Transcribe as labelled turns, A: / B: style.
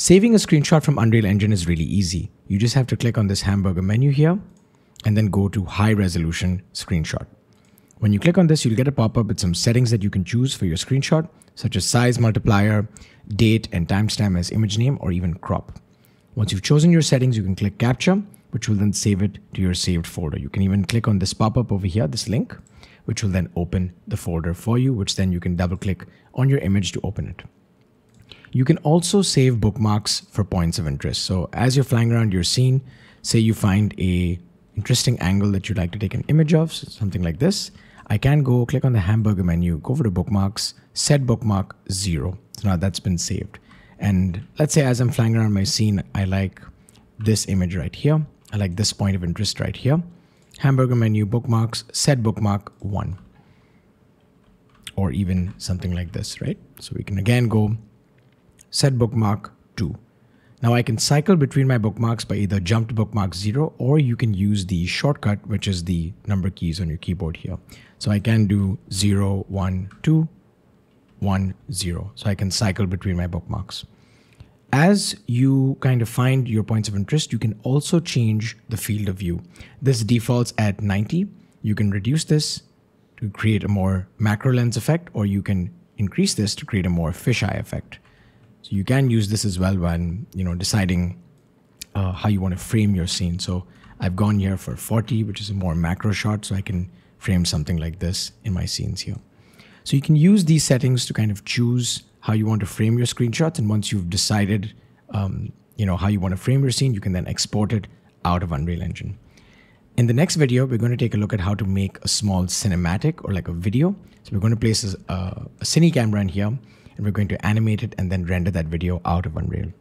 A: Saving a screenshot from Unreal Engine is really easy. You just have to click on this hamburger menu here and then go to high resolution screenshot. When you click on this, you'll get a pop-up with some settings that you can choose for your screenshot, such as size multiplier, date and timestamp as image name, or even crop. Once you've chosen your settings, you can click capture, which will then save it to your saved folder. You can even click on this pop-up over here, this link, which will then open the folder for you, which then you can double click on your image to open it. You can also save bookmarks for points of interest. So as you're flying around your scene, say you find a interesting angle that you'd like to take an image of, something like this, I can go click on the hamburger menu, go over to bookmarks, set bookmark zero. So now that's been saved. And let's say as I'm flying around my scene, I like this image right here. I like this point of interest right here. Hamburger menu, bookmarks, set bookmark one. Or even something like this, right? So we can again go set bookmark 2. Now I can cycle between my bookmarks by either jump to bookmark 0 or you can use the shortcut which is the number keys on your keyboard here. So I can do 0, 1, 2, 1, 0. So I can cycle between my bookmarks. As you kind of find your points of interest, you can also change the field of view. This defaults at 90. You can reduce this to create a more macro lens effect, or you can increase this to create a more fisheye effect. So you can use this as well when you know deciding uh, how you want to frame your scene. So I've gone here for 40, which is a more macro shot, so I can frame something like this in my scenes here. So you can use these settings to kind of choose how you want to frame your screenshots, and once you've decided, um, you know how you want to frame your scene, you can then export it out of Unreal Engine. In the next video, we're going to take a look at how to make a small cinematic or like a video. So we're going to place a, a cine camera in here and we're going to animate it and then render that video out of Unreal.